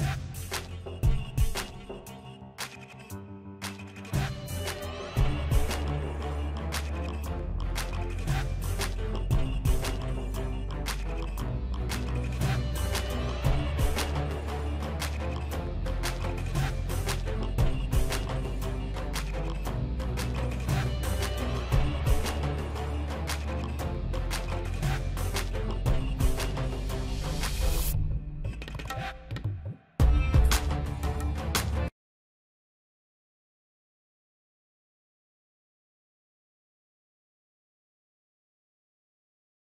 Yeah.